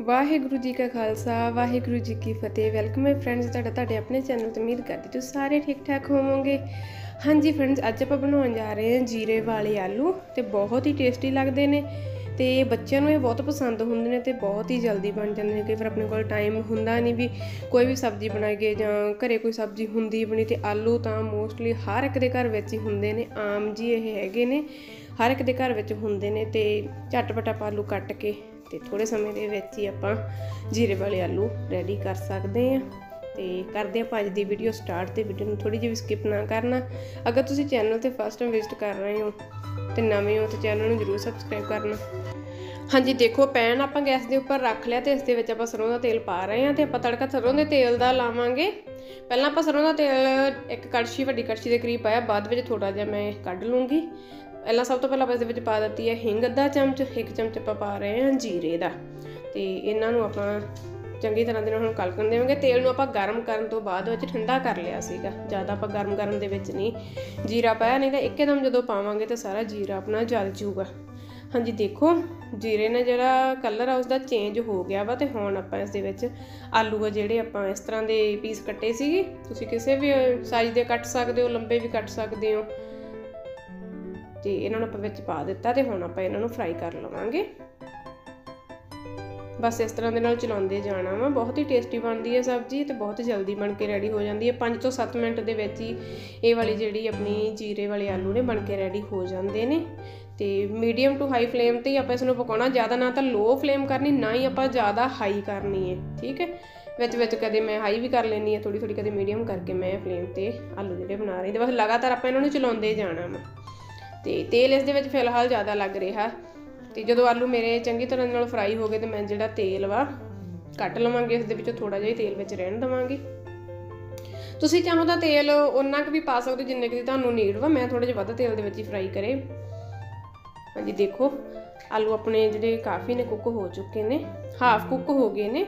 ਵਾਹਿਗੁਰੂ ਜੀ ਕਾ ਖਾਲਸਾ, ਵਾਹਿਗੁਰੂ ਜੀ ਕੀ ਫਤਿਹ। ਵੈਲਕਮ ਹੈ ਫਰੈਂਡਸ ਤੁਹਾਡਾ ਤੁਹਾਡੇ ਆਪਣੇ ਚੈਨਲ ਤੇ ਉਮੀਦ ਕਰਦੀ ਤੁਸੀਂ ਸਾਰੇ ਠੀਕ ਠਾਕ ਹੋਵੋਗੇ। ਹਾਂਜੀ ਫਰੈਂਡਸ ਅੱਜ ਆਪਾਂ ਬਣਾਉਣ ਜਾ ਰਹੇ ਹਾਂ ਜੀਰੇ ਵਾਲੇ ਆਲੂ ਤੇ ਬਹੁਤ ਹੀ ਟੇਸਟੀ ਲੱਗਦੇ ਨੇ ਤੇ ਬੱਚਿਆਂ ਨੂੰ ਇਹ ਬਹੁਤ ਪਸੰਦ ਹੁੰਦੇ ਨੇ ਤੇ ਬਹੁਤ ਹੀ ਜਲਦੀ ਬਣ ਜਾਂਦੇ ਨੇ, ਕਈ ਵਾਰ ਆਪਣੇ ਕੋਲ ਟਾਈਮ ਹੁੰਦਾ ਨਹੀਂ ਵੀ ਕੋਈ ਵੀ ਸਬਜ਼ੀ ਬਣਾਈਏ ਜਾਂ ਘਰੇ ਕੋਈ ਸਬਜ਼ੀ ਹੁੰਦੀ ਬਣੀ ਤੇ ਆਲੂ ਤਾਂ ਮੋਸਟਲੀ ਹਰ ਇੱਕ ਦੇ ਘਰ ਵਿੱਚ ਹੀ ਹੁੰਦੇ ਨੇ, ਆਮ ਜੀ ਇਹ ਹੈਗੇ ਨੇ। ਹਰ ਇੱਕ ਦੇ ਘਰ ਵਿੱਚ ਹੁੰਦੇ ਨੇ ਤੇ ਝਟਪਟ ਆਪਾਂ ਆਲੂ ਕੱਟ ਕੇ ਤੇ ਥੋੜੇ ਸਮੇਂ ਦੇ ਵਿੱਚ ਹੀ ਆਪਾਂ ਜੀਰੇ ਵਾਲੇ ਆਲੂ ਰੈਡੀ ਕਰ ਸਕਦੇ ਹਾਂ। ਤੇ ਕਰਦੇ ਆਪਾਂ ਅੱਜ ਦੀ ਵੀਡੀਓ ਸਟਾਰਟ ਤੇ ਵੀਡੀਓ ਨੂੰ ਥੋੜੀ ਜਿਹੀ ਵੀ ਸਕਿਪ ਨਾ ਕਰਨਾ। ਅਗਰ ਤੁਸੀਂ ਚੈਨਲ ਤੇ ਫਸਟ ਟਾਈਮ ਵਿਜ਼ਿਟ ਕਰ ਰਹੇ ਹੋ ਤੇ ਨਵੇਂ ਹੋ ਤਾਂ ਚੈਨਲ ਨੂੰ ਜਰੂਰ ਸਬਸਕ੍ਰਾਈਬ ਕਰਨਾ। ਹਾਂਜੀ, ਦੇਖੋ ਪੈਨ ਆਪਾਂ ਗੈਸ ਦੇ ਉੱਪਰ ਰੱਖ ਲਿਆ ਤੇ ਇਸ ਦੇ ਵਿੱਚ ਆਪਾਂ ਸਰੋਂ ਦਾ ਤੇਲ ਪਾ ਰਹੇ ਹਾਂ ਤੇ ਆਪਾਂ ਤੜਕਾ ਸਰੋਂ ਦੇ ਤੇਲ ਦਾ ਲਾਵਾਂਗੇ। ਪਹਿਲਾਂ ਆਪਾਂ ਸਰੋਂ ਦਾ ਤੇਲ ਇੱਕ ਕੜਛੀ ਵੱਡੀ ਕੜਛੀ ਦੇ ਕਰੀਬ ਪਾਇਆ, ਬਾਅਦ ਵਿੱਚ ਥੋੜਾ ਜਿਹਾ ਮੈਂ ਕੱਢ ਲੂੰਗੀ। ਪਹਿਲਾਂ ਸਭ ਤੋਂ ਪਹਿਲਾਂ ਆਪਾਂ ਇਸ ਦੇ ਵਿੱਚ ਪਾ ਦਿੱਤੀ ਹੈ ਹਿੰਗ, ਅੱਧਾ ਚਮਚ, ਇੱਕ ਚਮਚ ਆਪਾਂ ਪਾ ਰਹੇ ਹਾਂ ਜੀਰੇ ਦਾ। ਤੇ ਇਹਨਾਂ ਨੂੰ ਆਪਾਂ ਚੰਗੀ ਤਰ੍ਹਾਂ ਦੇ ਨਾਲ ਹੁਣ ਕਲਕਣ ਦੇਵਾਂਗੇ। ਤੇਲ ਨੂੰ ਆਪਾਂ ਗਰਮ ਕਰਨ ਤੋਂ ਬਾਅਦ ਵਿੱਚ ਠੰਡਾ ਕਰ ਲਿਆ ਸੀਗਾ। ਜ਼ਿਆਦਾ ਆਪਾਂ ਗਰਮ ਕਰਨ ਦੇ ਵਿੱਚ ਨਹੀਂ। ਜੀਰਾ ਪਾਇਆ ਨਹੀਂ ਤਾਂ ਇੱਕਦਮ ਜਦੋਂ ਪਾਵਾਂਗੇ ਤਾਂ ਸਾਰਾ ਜੀਰਾ ਆਪਣਾ ਜਲ ਜੂਗਾ। ਹਾਂਜੀ, ਦੇਖੋ, ਜੀਰੇ ਨਾਲ ਜਿਹੜਾ ਕਲਰ ਆ ਉਸਦਾ ਚੇਂਜ ਹੋ ਗਿਆ ਵਾ ਤੇ ਹੁਣ ਆਪਾਂ ਇਸ ਦੇ ਵਿੱਚ ਆਲੂ ਆ ਜਿਹੜੇ ਆਪਾਂ ਇਸ ਤਰ੍ਹਾਂ ਦੇ ਪੀਸ ਕੱਟੇ ਸੀਗੇ। ਤੁਸੀਂ ਕਿਸੇ ਵੀ ਸਾਈਜ਼ ਦੇ ਕੱਟ ਸਕਦੇ ਹੋ, ਲੰਬੇ ਵੀ ਕੱਟ ਸਕਦੇ ਹੋ। ਤੇ ਇਹਨਾਂ ਨੂੰ ਆਪਾਂ ਵਿੱਚ ਪਾ ਦਿੱਤਾ ਤੇ ਹੁਣ ਆਪਾਂ ਇਹਨਾਂ ਨੂੰ ਫਰਾਈ ਕਰ ਲਵਾਂਗੇ। ਬਸ ਇਸ ਤਰ੍ਹਾਂ ਦੇ ਨਾਲ ਚਲਾਉਂਦੇ ਜਾਣਾ ਵਾ। ਬਹੁਤ ਹੀ ਟੇਸਟੀ ਬਣਦੀ ਹੈ ਸਬਜ਼ੀ ਤੇ ਬਹੁਤ ਜਲਦੀ ਬਣ ਕੇ ਰੈਡੀ ਹੋ ਜਾਂਦੀ ਹੈ। 5 ਤੋਂ 7 ਮਿੰਟ ਦੇ ਵਿੱਚ ਹੀ ਇਹ ਵਾਲੀ ਜਿਹੜੀ ਆਪਣੀ ਜੀਰੇ ਵਾਲੇ ਆਲੂ ਨੇ ਬਣ ਕੇ ਰੈਡੀ ਹੋ ਜਾਂਦੇ ਨੇ। ਤੇ ਮੀਡੀਅਮ ਟੂ ਹਾਈ ਫਲੇਮ ਤੇ ਹੀ ਆਪਾਂ ਇਸ ਨੂੰ ਪਕਾਉਣਾ। ਜ਼ਿਆਦਾ ਨਾ ਤਾਂ ਲੋ ਫਲੇਮ ਕਰਨੀ, ਨਾ ਹੀ ਆਪਾਂ ਜ਼ਿਆਦਾ ਹਾਈ ਕਰਨੀ ਹੈ। ਠੀਕ ਹੈ? ਵਿੱਚ ਵਿੱਚ ਕਦੇ ਮੈਂ ਹਾਈ ਵੀ ਕਰ ਲੈਣੀ ਹੈ ਥੋੜੀ ਥੋੜੀ ਕਦੇ ਮੀਡੀਅਮ ਕਰਕੇ ਮੈਂ ਫਲੇਮ ਤੇ ਆਲੂ ਜਿਹੜੇ ਬਣਾ ਰਹੀ ਤੇ ਬਸ ਲਗਾਤਾਰ ਆਪਾਂ ਇਹਨਾਂ ਨੂੰ ਚਲਾਉਂਦੇ ਜਾਣਾ ਵਾ। ਤੇ ਤੇਲ ਇਸ ਦੇ ਵਿੱਚ ਫਿਲਹਾਲ ਜ਼ਿਆਦਾ ਲੱਗ ਰਿਹਾ। ਤੇ ਜਦੋਂ ਆਲੂ ਮੇਰੇ ਚੰਗੀ ਤਰ੍ਹਾਂ ਨਾਲ ਫਰਾਈ ਹੋ ਗਏ ਤੇ ਮੈਂ ਜਿਹੜਾ ਤੇਲ ਵਾ ਕੱਟ ਲਵਾਂਗੇ, ਇਸ ਦੇ ਵਿੱਚੋਂ ਥੋੜਾ ਜਿਹਾ ਤੇਲ ਵਿੱਚ ਰਹਿਣ ਦਵਾਂਗੇ। ਤੁਸੀਂ ਚਾਹੋ ਤਾਂ ਤੇਲ ਉਹਨਾਂ ਕੁ ਵੀ ਪਾ ਸਕਦੇ ਜਿੰਨੇ ਕੁ ਤੁਹਾਨੂੰ ਨੀਡ ਵਾ, ਮੈਂ ਥੋੜਾ ਜਿਹਾ ਵੱਧ ਤੇਲ ਦੇ ਵਿੱਚ ਹੀ ਫਰਾਈ ਕਰੇ। ਹਾਂਜੀ, ਦੇਖੋ, ਆਲੂ ਆਪਣੇ ਜਿਹੜੇ ਕਾਫੀ ਨੇ, ਕੁੱਕ ਹੋ ਚੁੱਕੇ ਨੇ ਹਾਫ ਕੁੱਕ ਹੋ ਗਏ ਨੇ।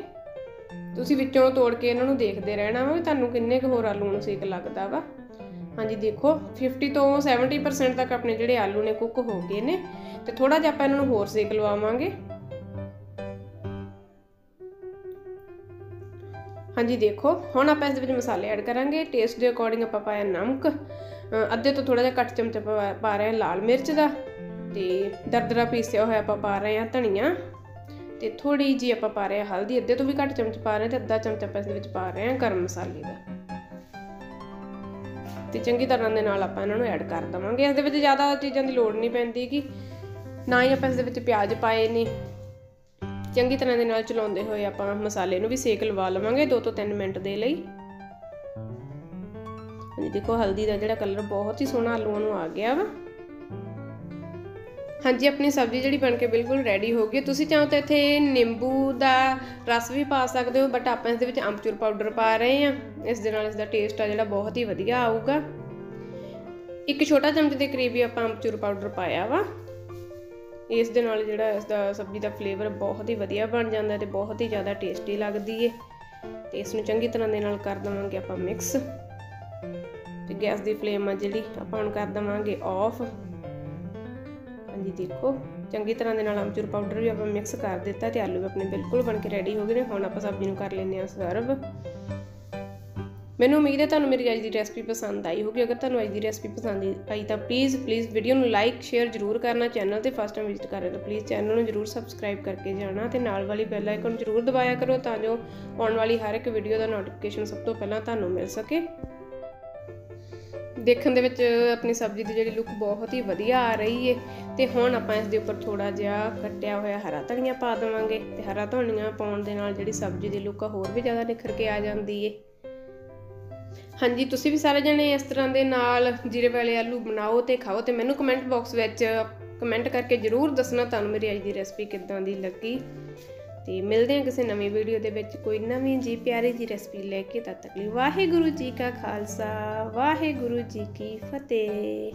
ਤੁਸੀਂ ਵਿੱਚੋਂ ਤੋੜ ਕੇ ਇਹਨਾਂ ਨੂੰ ਦੇਖਦੇ ਰਹਿਣਾ ਵਾ ਤੁਹਾਨੂੰ ਕਿੰਨੇ ਕੁ ਹੋਰ ਆਲੂ ਨੂੰ ਸੇਕ ਲੱਗਦਾ ਵਾ। ਹਾਂਜੀ, ਦੇਖੋ 50 ਤੋਂ 70% ਤੱਕ ਆਪਣੇ ਜਿਹੜੇ ਆਲੂ ਨੇ ਕੁੱਕ ਹੋ ਗਏ ਨੇ, ਤੇ ਥੋੜਾ ਜਿਹਾ ਆਪਾਂ ਇਹਨਾਂ ਨੂੰ ਹੋਰ ਸੇਕ ਲਵਾਵਾਂਗੇ। ਹਾਂਜੀ, ਦੇਖੋ, ਹੁਣ ਆਪਾਂ ਇਸ ਦੇ ਵਿੱਚ ਮਸਾਲੇ ਐਡ ਕਰਾਂਗੇ। ਟੇਸਟ ਦੇ ਅਕੋਰਡਿੰਗ ਆਪਾਂ ਪਾਇਆ ਨਮਕ ਅੱਧੇ ਤੋਂ ਥੋੜਾ ਜਿਹਾ ਘੱਟ ਚਮਚ ਪਾ ਰਹੇ ਹਾਂ ਲਾਲ ਮਿਰਚ ਦਾ, ਤੇ ਦਰਦਰਾ ਪੀਸਿਆ ਹੋਇਆ ਆਪਾਂ ਪਾ ਰਹੇ ਹਾਂ ਧਨੀਆ, ਤੇ ਥੋੜੀ ਜੀ ਆਪਾਂ ਪਾ ਰਹੇ ਹਾਂ ਹਲਦੀ, ਅੱਧੇ ਤੋਂ ਵੀ ਘੱਟ ਚਮਚ ਪਾ ਰਹੇ ਹਾਂ, ਤੇ ਅੱਧਾ ਚਮਚ ਆਪਾਂ ਇਸ ਦੇ ਵਿੱਚ ਪਾ ਰਹੇ ਹਾਂ ਗਰਮ ਮਸਾਲੇ ਦਾ। ਤੇ ਚੰਗੀ ਤਰ੍ਹਾਂ ਦੇ ਨਾਲ ਆਪਾਂ ਇਹਨਾਂ ਨੂੰ ਐਡ ਕਰ ਦਵਾਂਗੇ। ਇਸ ਦੇ ਵਿੱਚ ਜ਼ਿਆਦਾ ਚੀਜ਼ਾਂ ਦੀ ਲੋੜ ਨਹੀਂ ਪੈਂਦੀ ਕਿ ਨਾ ਹੀ ਆਪਾਂ ਇਸ ਦੇ ਵਿੱਚ ਪਿਆਜ਼ ਪਾਏ ਨੇ। ਚੰਗੀ ਤਰ੍ਹਾਂ ਦੇ ਨਾਲ ਚਲਾਉਂਦੇ ਹੋਏ ਆਪਾਂ ਮਸਾਲੇ ਨੂੰ ਵੀ ਸੇਕ ਲਵਾ ਲਵਾਂਗੇ 2 ਤੋਂ 3 ਮਿੰਟ ਦੇ ਲਈ। ਹਾਂਜੀ, ਦੇਖੋ ਹਲਦੀ ਦਾ ਜਿਹੜਾ ਕਲਰ ਬਹੁਤ ਹੀ ਸੋਹਣਾ ਆਲੂਆਂ ਨੂੰ ਆ ਗਿਆ ਵਾ। ਹਾਂਜੀ, ਆਪਣੀ ਸਬਜ਼ੀ ਜਿਹੜੀ ਬਣ ਕੇ ਬਿਲਕੁਲ ਰੈਡੀ ਹੋ ਗਈ ਤੁਸੀਂ ਚਾਹੋ ਤਾਂ ਇੱਥੇ ਨਿੰਬੂ ਦਾ ਰਸ ਵੀ ਪਾ ਸਕਦੇ ਹੋ ਬਟ ਆਪਾਂ ਇਸ ਦੇ ਵਿੱਚ ਅੰਬਚੂਰ ਪਾਊਡਰ ਪਾ ਰਹੇ ਹਾਂ। ਇਸ ਦੇ ਨਾਲ ਇਸ ਦਾ ਟੇਸਟ ਆ ਜਿਹੜਾ ਬਹੁਤ ਹੀ ਵਧੀਆ ਆਊਗਾ। ਇੱਕ ਛੋਟਾ ਚਮਚ ਦੇ ਕਰੀਬ ਹੀ ਆਪਾਂ ਅੰਬਚੂਰ ਪਾਊਡਰ ਪਾਇਆ ਵਾ। ਇਸ ਦੇ ਨਾਲ ਜਿਹੜਾ ਇਸ ਦਾ ਸਬਜ਼ੀ ਦਾ ਫਲੇਵਰ ਬਹੁਤ ਹੀ ਵਧੀਆ ਬਣ ਜਾਂਦਾ ਤੇ ਬਹੁਤ ਹੀ ਜ਼ਿਆਦਾ ਟੇਸਟੀ ਲੱਗਦੀ ਏ। ਤੇ ਇਸ ਨੂੰ ਚੰਗੀ ਤਰ੍ਹਾਂ ਦੇ ਨਾਲ ਕਰ ਦਵਾਂਗੇ ਆਪਾਂ ਮਿਕਸ ਤੇ ਗੈਸ ਦੀ ਫਲੇਮ ਆ ਜਿਹੜੀ, ਆਪਾਂ ਹੁਣ ਕਰ ਦਵਾਂਗੇ ਆਫ ਹਾਂਜੀ, ਦੇਖੋ। ਚੰਗੀ ਤਰ੍ਹਾਂ ਦੇ ਨਾਲ ਆਮਚੂਰ ਪਾਊਡਰ ਵੀ ਆਪਾਂ ਮਿਕਸ ਕਰ ਦਿੱਤਾ ਤੇ ਆਲੂ ਵੀ ਆਪਣੇ ਬਿਲਕੁਲ ਬਣ ਕੇ ਰੈਡੀ ਹੋ ਗਏ ਨੇ। ਹੁਣ ਆਪਾਂ ਸਬਜ਼ੀ ਨੂੰ ਕਰ ਲੈਂਦੇ ਹਾਂ ਸਰਵ। ਮੈਨੂੰ ਉਮੀਦ ਹੈ ਤੁਹਾਨੂੰ ਮੇਰੀ ਅੱਜ ਦੀ ਰੈਸਪੀ ਪਸੰਦ ਆਈ ਹੋਗੀ ਅਗਰ ਤੁਹਾਨੂੰ ਅੱਜ ਦੀ ਰੈਸਪੀ ਪਸੰਦ ਆਈ ਤਾਂ ਪਲੀਜ਼ ਪਲੀਜ਼ ਵੀਡੀਓ ਨੂੰ ਲਾਈਕ ਸ਼ੇਅਰ ਜ਼ਰੂਰ ਕਰਨਾ। ਚੈਨਲ ਤੇ ਫਸਟ ਟਾਈਮ ਵਿਜ਼ਿਟ ਕਰ ਰਹੇ ਤਾਂ ਪਲੀਜ਼ ਚੈਨਲ ਨੂੰ ਜ਼ਰੂਰ ਸਬਸਕ੍ਰਾਈਬ ਕਰਕੇ ਜਾਣਾ ਤੇ ਨਾਲ ਵਾਲੀ ਬੈਲ ਆਈਕਨ ਜ਼ਰੂਰ ਦਬਾਇਆ ਕਰੋ ਤਾਂ ਜੋ ਆਉਣ ਵਾਲੀ ਹਰ ਇੱਕ ਵੀਡੀਓ ਦਾ ਨੋਟੀਫਿਕੇਸ਼ਨ ਸਭ ਤੋਂ ਪਹਿਲਾਂ ਤੁਹਾਨੂੰ ਮਿਲ ਸਕੇ। ਦੇਖਣ ਦੇ ਵਿੱਚ ਆਪਣੀ ਸਬਜ਼ੀ ਦੀ ਜਿਹੜੀ ਲੁੱਕ ਬਹੁਤ ਹੀ ਵਧੀਆ ਆ ਰਹੀ ਏ। ਤੇ ਹੁਣ ਆਪਾਂ ਇਸ ਦੇ ਉੱਪਰ ਥੋੜਾ ਜਿਹਾ ਕੱਟਿਆ ਹੋਇਆ ਹਰਾ ਧਨੀਆ ਪਾ ਦੇਵਾਂਗੇ ਤੇ ਹਰਾ ਧਨੀਆ ਪਾਉਣ ਦੇ ਨਾਲ ਜਿਹੜੀ ਸਬਜ਼ੀ ਦੀ ਲੁੱਕ ਆ ਹੋਰ ਵੀ ਜ਼ਿਆਦਾ ਨਿਖਰ ਕੇ ਆ ਜਾਂਦੀ ਏ। ਹਾਂਜੀ, ਤੁਸੀਂ ਵੀ ਸਾਰੇ ਜਣੇ ਇਸ ਤਰ੍ਹਾਂ ਦੇ ਨਾਲ ਜੀਰੇ ਵਾਲੇ ਆਲੂ ਬਣਾਓ ਤੇ ਖਾਓ ਤੇ ਮੈਨੂੰ ਕਮੈਂਟ ਬਾਕਸ ਵਿੱਚ ਕਮੈਂਟ ਕਰਕੇ ਜਰੂਰ ਦੱਸਣਾ ਤੁਹਾਨੂੰ ਮੇਰੀ ਅੱਜ ਦੀ ਰੈਸਪੀ ਕਿੱਦਾਂ ਦੀ ਲੱਗੀ। ਤੇ ਮਿਲਦੇ ਹਾਂ ਕਿਸੇ ਨਵੀਂ ਵੀਡੀਓ ਦੇ ਵਿੱਚ। ਕੋਈ ਨਵੀਂ ਜੀ ਪਿਆਰੀ ਜੀ ਰੈਸਪੀ ਲੈ ਕੇ ਤਦ ਤੱਕ ਲਈ ਵਾਹਿਗੁਰੂ ਜੀ ਕਾ ਖਾਲਸਾ, ਵਾਹਿਗੁਰੂ ਜੀ ਕੀ ਫਤਿਹ।